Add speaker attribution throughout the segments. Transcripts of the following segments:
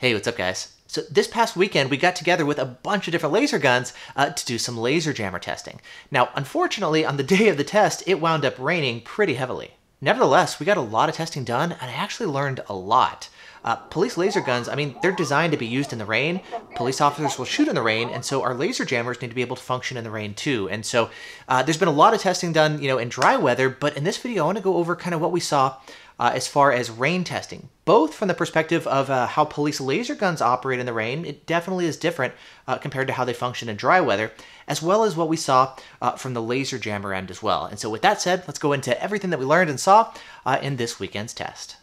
Speaker 1: Hey, what's up, guys? So, this past weekend, we got together with a bunch of different laser guns uh, to do some laser jammer testing. Now, unfortunately, on the day of the test, it wound up raining pretty heavily. Nevertheless, we got a lot of testing done, and I actually learned a lot. Uh, police laser guns, I mean, they're designed to be used in the rain. Police officers will shoot in the rain, and so our laser jammers need to be able to function in the rain too. And so uh, there's been a lot of testing done, you know, in dry weather, but in this video, I want to go over kind of what we saw uh, as far as rain testing, both from the perspective of uh, how police laser guns operate in the rain. It definitely is different uh, compared to how they function in dry weather, as well as what we saw uh, from the laser jammer end as well. And so, with that said, let's go into everything that we learned and saw uh, in this weekend's test.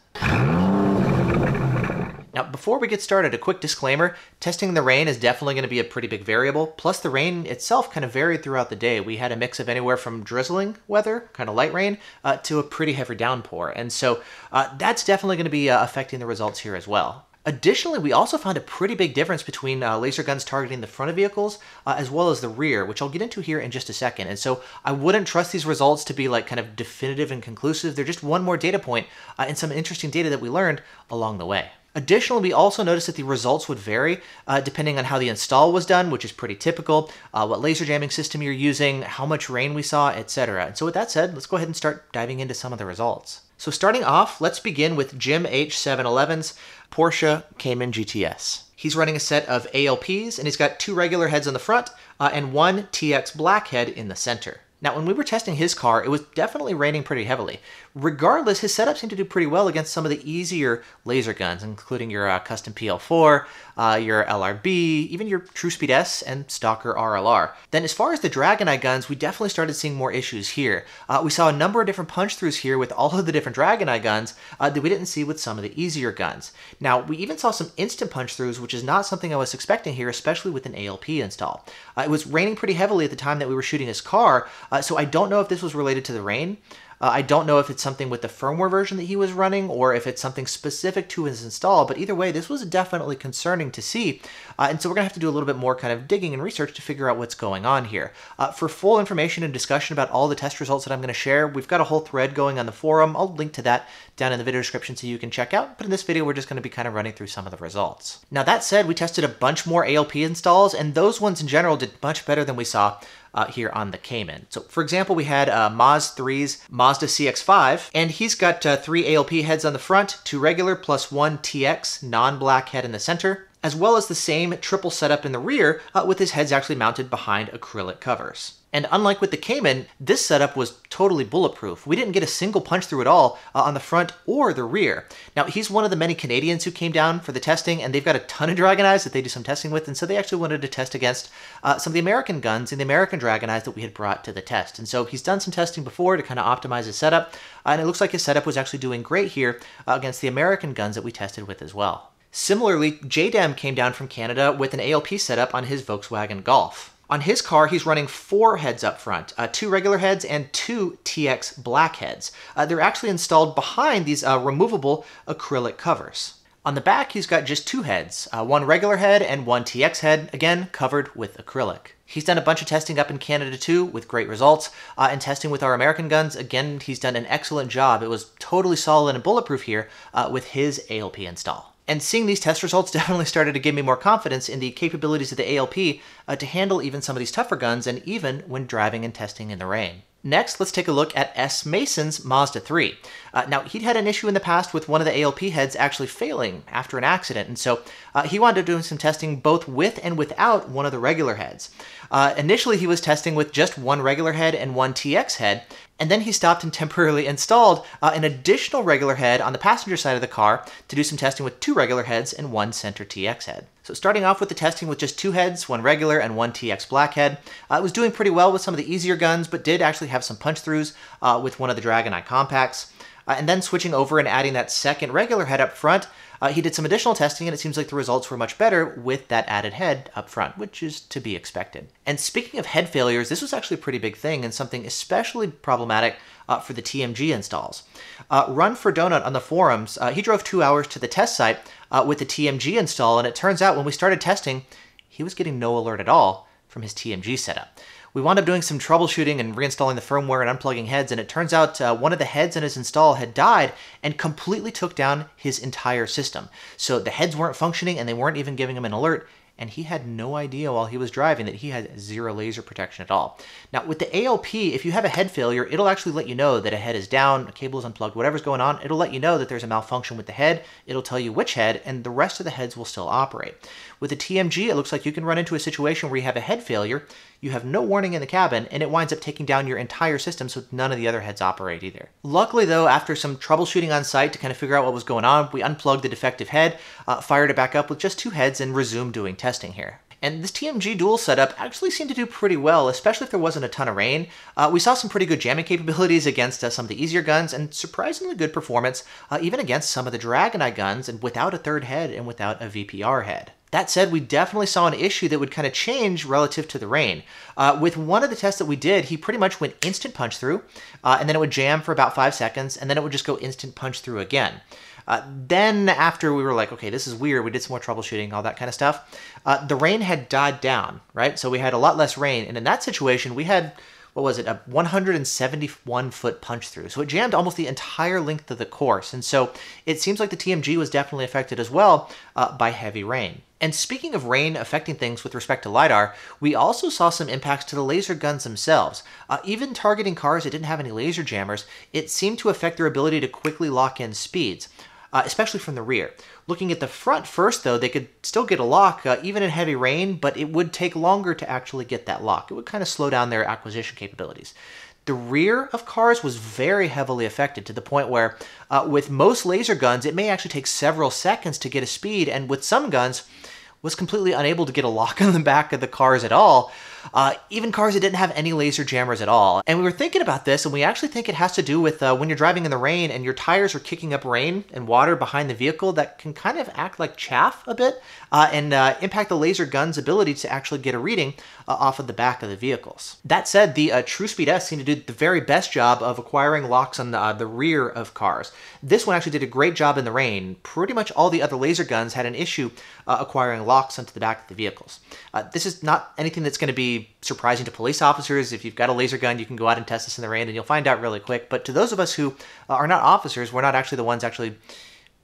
Speaker 1: Now, before we get started, a quick disclaimer. Testing the rain is definitely going to be a pretty big variable. Plus, the rain itself kind of varied throughout the day. We had a mix of anywhere from drizzling weather, kind of light rain, uh, to a pretty heavy downpour. And so uh, that's definitely going to be uh, affecting the results here as well. Additionally, we also found a pretty big difference between uh, laser guns targeting the front of vehicles uh, as well as the rear, which I'll get into here in just a second. And so I wouldn't trust these results to be like kind of definitive and conclusive. They're just one more data point uh, and some interesting data that we learned along the way. Additionally, we also noticed that the results would vary uh, depending on how the install was done, which is pretty typical, uh, what laser jamming system you're using, how much rain we saw, etc. And so with that said, let's go ahead and start diving into some of the results. So starting off, let's begin with Jim H771's Porsche Cayman GTS. He's running a set of ALPs, and he's got two regular heads on the front uh, and one TX black head in the center. Now, when we were testing his car, it was definitely raining pretty heavily. Regardless, his setup seemed to do pretty well against some of the easier laser guns, including your uh, Kustom PL4, uh, your LRB, even your TrueSpeed S and Stalker RLR. Then as far as the Dragon Eye guns, we definitely started seeing more issues here. Uh, we saw a number of different punch throughs here with all of the different Dragon Eye guns uh, that we didn't see with some of the easier guns. Now, we even saw some instant punch throughs, which is not something I was expecting here, especially with an ALP install. Uh, it was raining pretty heavily at the time that we were shooting his car, uh, so I don't know if this was related to the rain. Uh, I don't know if it's something with the firmware version that he was running or if it's something specific to his install, but either way, this was definitely concerning to see. Uh, and so we're going to have to do a little bit more kind of digging and research to figure out what's going on here. Uh, for full information and discussion about all the test results that I'm going to share, we've got a whole thread going on the forum. I'll link to that down in the video description so you can check out. But in this video, we're just going to be kind of running through some of the results. Now, that said, we tested a bunch more ALP installs, and those ones in general did much better than we saw uh, here on the Cayman. So for example, we had uh, Maz3's Mazda CX-5, and he's got uh, three ALP heads on the front, two regular plus one TX non-black head in the center, as well as the same triple setup in the rear uh, with his heads actually mounted behind acrylic covers. And unlike with the Cayman, this setup was totally bulletproof. We didn't get a single punch through at all uh, on the front or the rear. Now, he's one of the many Canadians who came down for the testing, and they've got a ton of Dragon Eyes that they do some testing with, and so they actually wanted to test against uh, some of the American guns and the American Dragon Eyes that we had brought to the test. And so he's done some testing before to kind of optimize his setup, and it looks like his setup was actually doing great here uh, against the American guns that we tested with as well. Similarly, Jdem came down from Canada with an ALP setup on his Volkswagen Golf. On his car, he's running four heads up front, uh, two regular heads and two TX black heads. Uh, they're actually installed behind these uh, removable acrylic covers. On the back, he's got just two heads, uh, one regular head and one TX head, again covered with acrylic. He's done a bunch of testing up in Canada too, with great results. Uh, and testing with our American guns, again, he's done an excellent job. It was totally solid and bulletproof here uh, with his ALP install. And seeing these test results definitely started to give me more confidence in the capabilities of the ALP uh, to handle even some of these tougher guns and even when driving and testing in the rain. Next, let's take a look at Smason's Mazda 3. Uh, now, he'd had an issue in the past with one of the ALP heads actually failing after an accident, and so uh, he wound up doing some testing both with and without one of the regular heads. Uh, initially, he was testing with just one regular head and one TX head, and then he stopped and temporarily installed uh, an additional regular head on the passenger side of the car to do some testing with two regular heads and one center TX head. So starting off with the testing with just two heads, one regular and one TX black head, uh, it was doing pretty well with some of the easier guns, but did actually have some punch throughs uh, with one of the Dragon Eye compacts. Uh, and then switching over and adding that second regular head up front, uh, he did some additional testing, and it seems like the results were much better with that added head up front, which is to be expected. And speaking of head failures, this was actually a pretty big thing and something especially problematic uh, for the TMG installs. Uh, Run4donut on the forums, uh, he drove two hours to the test site uh, with the TMG install, and it turns out when we started testing, he was getting no alert at all from his TMG setup. We wound up doing some troubleshooting and reinstalling the firmware and unplugging heads, and it turns out uh, one of the heads in his install had died and completely took down his entire system. So the heads weren't functioning and they weren't even giving him an alert and he had no idea while he was driving that he had zero laser protection at all. Now, with the ALP, if you have a head failure, it'll actually let you know that a head is down, a cable is unplugged, whatever's going on, it'll let you know that there's a malfunction with the head, it'll tell you which head, and the rest of the heads will still operate. With the TMG, it looks like you can run into a situation where you have a head failure, you have no warning in the cabin, and it winds up taking down your entire system so none of the other heads operate either. Luckily though, after some troubleshooting on site to kind of figure out what was going on, we unplugged the defective head, uh, fired it back up with just two heads, and resumed doing testing here. And this TMG dual setup actually seemed to do pretty well, especially if there wasn't a ton of rain. Uh, we saw some pretty good jamming capabilities against uh, some of the easier guns, and surprisingly good performance uh, even against some of the Dragon Eye guns, and without a third head and without a VPR head. That said, we definitely saw an issue that would kind of change relative to the rain. Uh, with one of the tests that we did, he pretty much went instant punch through, uh, and then it would jam for about five seconds, and then it would just go instant punch through again. Uh, then after we were like, okay, this is weird, we did some more troubleshooting, all that kind of stuff. Uh, the rain had died down, right? So we had a lot less rain, and in that situation, we had what was it, a 171 foot punch through. So it jammed almost the entire length of the course. And so it seems like the TMG was definitely affected as well uh, by heavy rain. And speaking of rain affecting things with respect to LiDAR, we also saw some impacts to the laser guns themselves. Uh, even targeting cars that didn't have any laser jammers, it seemed to affect their ability to quickly lock in speeds uh, especially from the rear. Looking at the front first, though, they could still get a lock uh, even in heavy rain, but it would take longer to actually get that lock. It would kind of slow down their acquisition capabilities. The rear of cars was very heavily affected to the point where, uh, with most laser guns, it may actually take several seconds to get a speed, and with some guns, was completely unable to get a lock on the back of the cars at all. Uh, even cars that didn't have any laser jammers at all. And we were thinking about this, and we actually think it has to do with uh, when you're driving in the rain and your tires are kicking up rain and water behind the vehicle that can kind of act like chaff a bit uh, and uh, impact the laser gun's ability to actually get a reading uh, off of the back of the vehicles. That said, the uh, TrueSpeed S seemed to do the very best job of acquiring locks on the, the rear of cars. This one actually did a great job in the rain. Pretty much all the other laser guns had an issue acquiring locks onto the back of the vehicles. this is not anything that's going to be surprising to police officers. If you've got a laser gun, you can go out and test this in the rain and you'll find out really quick. But to those of us who uh, are not officers, we're not actually the ones actually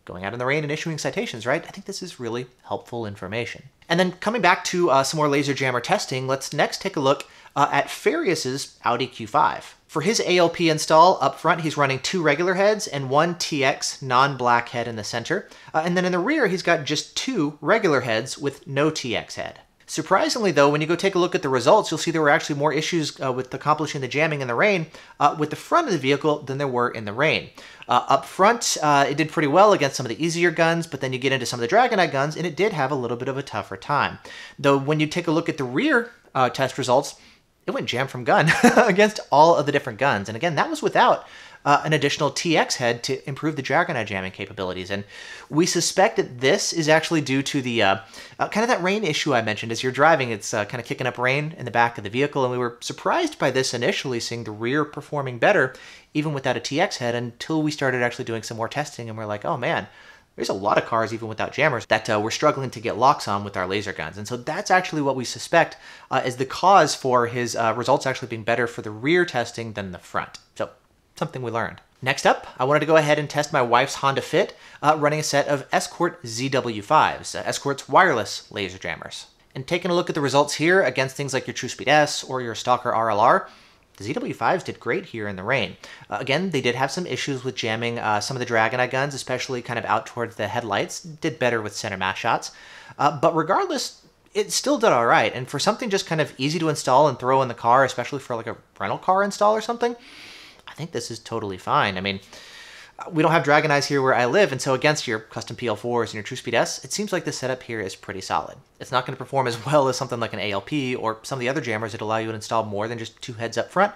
Speaker 1: going out in the rain and issuing citations, right? I think this is really helpful information. And then coming back to uh, some more laser jammer testing, let's next take a look uh, at Ferius's Audi Q5. For his ALP install, up front he's running two regular heads and one TX non-black head in the center. Uh, and then in the rear he's got just two regular heads with no TX head. Surprisingly, though, when you go take a look at the results, you'll see there were actually more issues uh, with accomplishing the jamming in the rain uh, with the front of the vehicle than there were in the rain. Uh, up front, uh, it did pretty well against some of the easier guns, but then you get into some of the Dragon Eye guns, and it did have a little bit of a tougher time. Though when you take a look at the rear uh, test results, it went jam from gun against all of the different guns. And again, that was without uh, an additional TX head to improve the Dragon Eye jamming capabilities. And we suspect that this is actually due to the uh, uh, kind of that rain issue I mentioned. As you're driving, it's uh, kind of kicking up rain in the back of the vehicle. And we were surprised by this initially, seeing the rear performing better, even without a TX head, until we started actually doing some more testing. And we're like, oh man, there's a lot of cars, even without jammers, that uh, we're struggling to get locks on with our laser guns. And so that's actually what we suspect uh, is the cause for his uh, results actually being better for the rear testing than the front. So something we learned. Next up, I wanted to go ahead and test my wife's Honda Fit uh, running a set of Escort ZW5s, uh, Escort's wireless laser jammers. And taking a look at the results here against things like your TrueSpeed S or your Stalker RLR, the ZW5s did great here in the rain. Uh, again, they did have some issues with jamming uh, some of the Dragon Eye guns, especially kind of out towards the headlights. Did better with center mass shots. Uh, but regardless, it still did all right. And for something just kind of easy to install and throw in the car, especially for like a rental car install or something, I think this is totally fine. I mean, we don't have Dragon Eyes here where I live, and so against your Kustom PL4s and your TrueSpeed S, it seems like the setup here is pretty solid. It's not going to perform as well as something like an ALP or some of the other jammers that allow you to install more than just two heads up front,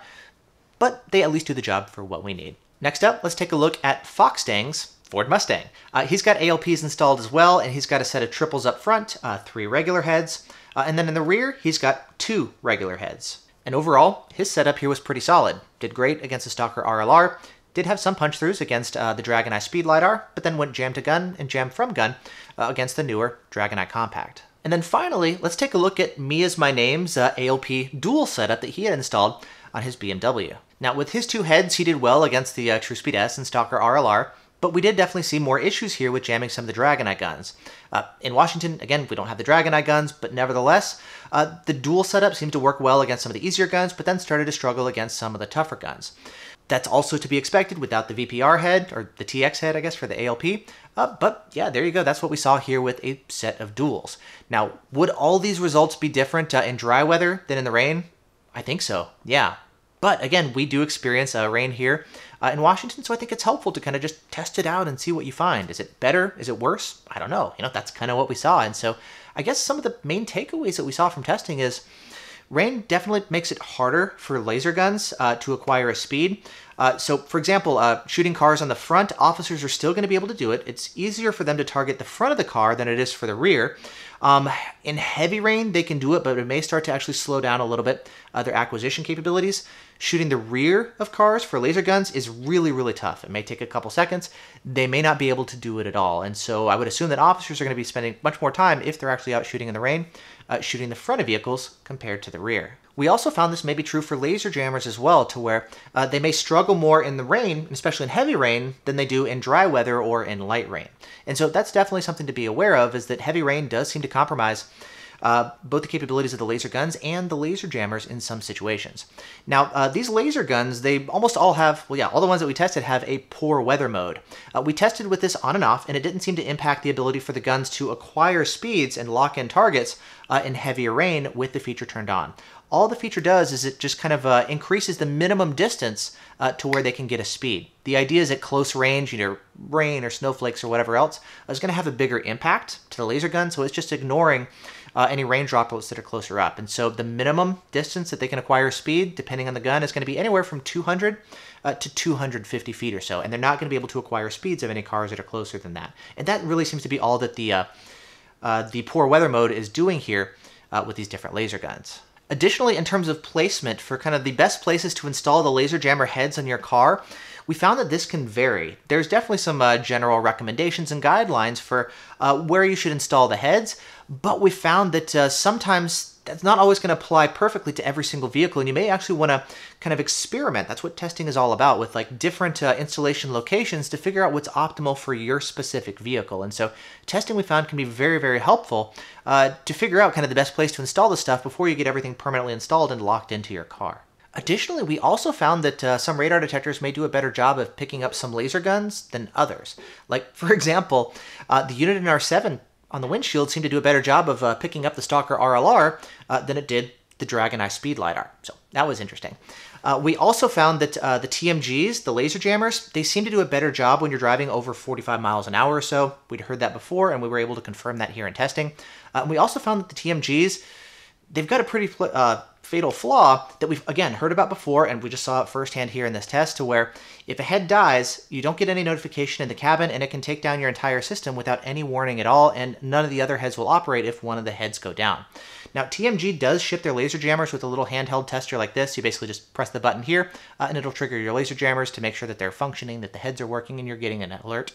Speaker 1: but they at least do the job for what we need. Next up, let's take a look at Foxstang's Ford Mustang. Uh, he's got ALPs installed as well, and he's got a set of triples up front, uh, three regular heads, uh, and then in the rear, he's got two regular heads. And overall, his setup here was pretty solid. Did great against the Stalker RLR, did have some punch throughs against uh, the Dragon Eye Speed LiDAR, but then went jam to gun and jam from gun uh, against the newer Dragon Eye Compact. And then finally, let's take a look at Me Is My Name's uh, ALP dual setup that he had installed on his BMW. Now, with his two heads, he did well against the uh, TrueSpeed S and Stalker RLR, but we did definitely see more issues here with jamming some of the Dragon Eye guns. Uh, in Washington, again, we don't have the Dragon Eye guns, but nevertheless, uh, the dual setup seemed to work well against some of the easier guns, but then started to struggle against some of the tougher guns. That's also to be expected without the VPR head, or the TX head, I guess, for the ALP. Uh, but yeah, there you go. That's what we saw here with a set of duals. Now, would all these results be different uh, in dry weather than in the rain? I think so, yeah. But again, we do experience uh, rain here uh, in Washington, so I think it's helpful to kind of just test it out and see what you find. Is it better? Is it worse? I don't know. You know, that's kind of what we saw. And so I guess some of the main takeaways that we saw from testing is Rain definitely makes it harder for laser guns uh, to acquire a speed. Uh, so, for example, uh, shooting cars on the front, officers are still going to be able to do it. It's easier for them to target the front of the car than it is for the rear. Um, in heavy rain, they can do it, but it may start to actually slow down a little bit uh, their acquisition capabilities. Shooting the rear of cars for laser guns is really, really tough. It may take a couple seconds. They may not be able to do it at all. And so I would assume that officers are going to be spending much more time, if they're actually out shooting in the rain, uh, shooting the front of vehicles compared to the rear. We also found this may be true for laser jammers as well, to where uh, they may struggle more in the rain, especially in heavy rain, than they do in dry weather or in light rain. And so that's definitely something to be aware of, is that heavy rain does seem to compromise uh, both the capabilities of the laser guns and the laser jammers in some situations. Now, uh, these laser guns, they almost all have, well, yeah, all the ones that we tested have a poor weather mode. Uh, we tested with this on and off, and it didn't seem to impact the ability for the guns to acquire speeds and lock in targets uh, in heavier rain with the feature turned on. All the feature does is it just kind of uh, increases the minimum distance uh, to where they can get a speed. The idea is at close range, either rain or snowflakes or whatever else, is going to have a bigger impact to the laser gun, so it's just ignoring uh, any rain droplets that are closer up. And so the minimum distance that they can acquire speed, depending on the gun, is going to be anywhere from 200 uh, to 250 feet or so. And they're not going to be able to acquire speeds of any cars that are closer than that. And that really seems to be all that the uh, uh the poor weather mode is doing here with these different laser guns. Additionally, in terms of placement for kind of the best places to install the laser jammer heads on your car, we found that this can vary. There's definitely some uh, general recommendations and guidelines for uh, where you should install the heads, but we found that uh, sometimes that's not always going to apply perfectly to every single vehicle, and you may actually want to kind of experiment. That's what testing is all about, with like different uh, installation locations to figure out what's optimal for your specific vehicle. And so, testing we found can be very, very helpful uh, to figure out kind of the best place to install the stuff before you get everything permanently installed and locked into your car. Additionally, we also found that uh, some radar detectors may do a better job of picking up some laser guns than others. Like, for example, uh, the in R7 on the windshield seemed to do a better job of uh, picking up the Stalker RLR uh, than it did the Dragon Eye Speed LiDAR. So that was interesting. Uh, we also found that uh, the TMGs, the laser jammers, they seem to do a better job when you're driving over 45 miles an hour or so. We'd heard that before, and we were able to confirm that here in testing. we also found that the TMGs, they've got a pretty fatal flaw that we've again heard about before and we just saw it firsthand here in this test to where if a head dies you don't get any notification in the cabin and it can take down your entire system without any warning at all and none of the other heads will operate if one of the heads go down. Now tmg does ship their laser jammers with a little handheld tester like this. You basically just press the button here uh, and it'll trigger your laser jammers to make sure that they're functioning that the heads are working and you're getting an alert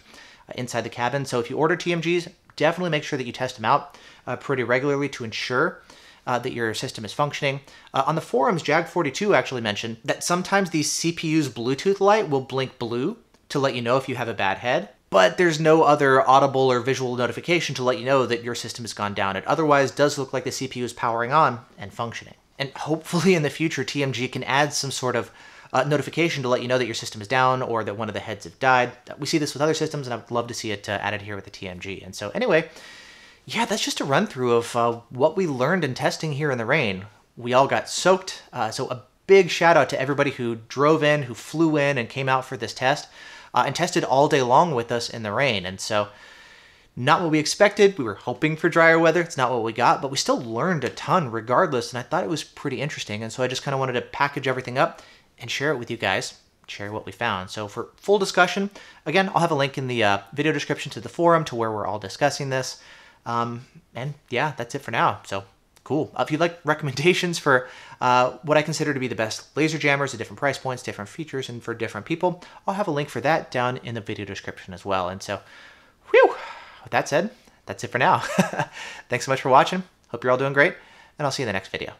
Speaker 1: uh, inside the cabin. So if you order tmgs definitely make sure that you test them out uh, pretty regularly to ensure uh, that your system is functioning. Uh, on the forums, Jag42 actually mentioned that sometimes the CPU's Bluetooth light will blink blue to let you know if you have a bad head, but there's no other audible or visual notification to let you know that your system has gone down. It otherwise does look like the CPU is powering on and functioning. And hopefully in the future, TMG can add some sort of uh, notification to let you know that your system is down or that one of the heads have died. We see this with other systems, and I would love to see it uh, added here with the TMG. And so, anyway, yeah, that's just a run through of uh, what we learned in testing here in the rain. We all got soaked, uh, so a big shout out to everybody who drove in, who flew in, and came out for this test uh, and tested all day long with us in the rain. And so, not what we expected. We were hoping for drier weather. It's not what we got, but we still learned a ton regardless, and I thought it was pretty interesting. And so, I just kind of wanted to package everything up and share it with you guys share what we found. So for full discussion, again, I'll have a link in the uh, video description to the forum to where we're all discussing this. Um, and yeah, that's it for now. So cool. Uh, if you'd like recommendations for uh, what I consider to be the best laser jammers at different price points, different features, and for different people, I'll have a link for that down in the video description as well. And so, whew, with that said, that's it for now. Thanks so much for watching. Hope you're all doing great, and I'll see you in the next video.